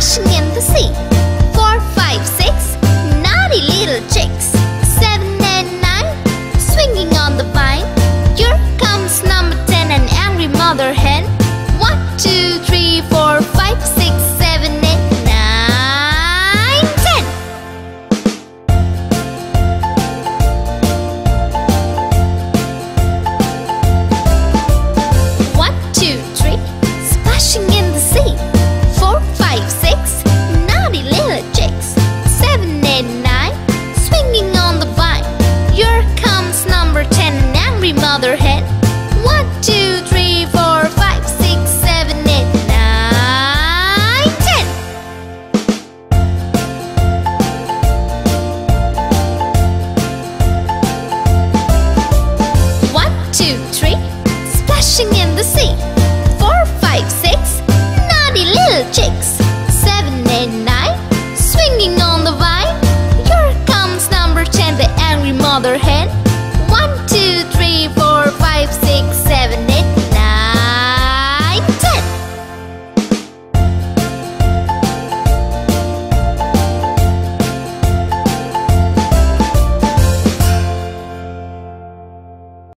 splashing in the sea. Four, five, six, naughty little chicks. Seven and nine, swinging on the vine. Here comes number ten, an angry mother hen. two, three, splashing in the sea. Four, five, six, naughty little chicks. Seven and nine, swinging on the vine. Here comes number ten, the angry mother hen.